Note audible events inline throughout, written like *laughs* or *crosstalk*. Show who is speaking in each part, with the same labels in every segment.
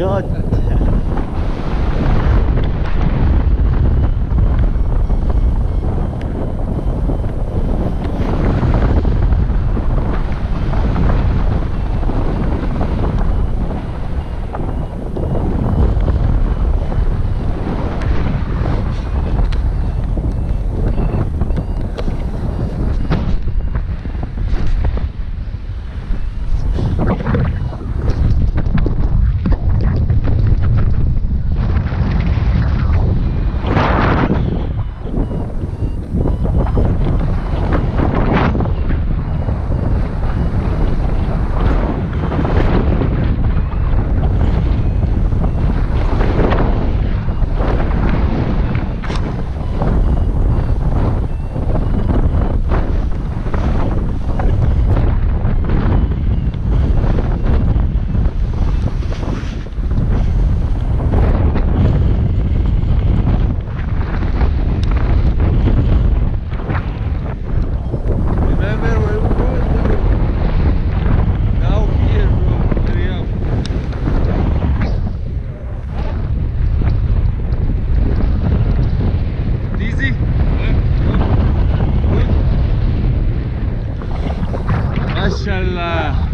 Speaker 1: God. Mashallah.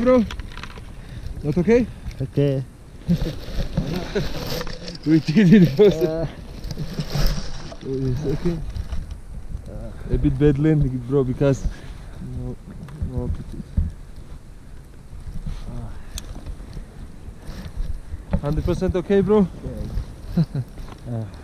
Speaker 1: Bro? Not okay?
Speaker 2: Okay. *laughs*
Speaker 1: We did it first.
Speaker 2: Uh,
Speaker 1: okay. A bit bad landing, bro, because no, no altitude. Hundred percent okay, bro.
Speaker 2: okay. Uh, *laughs*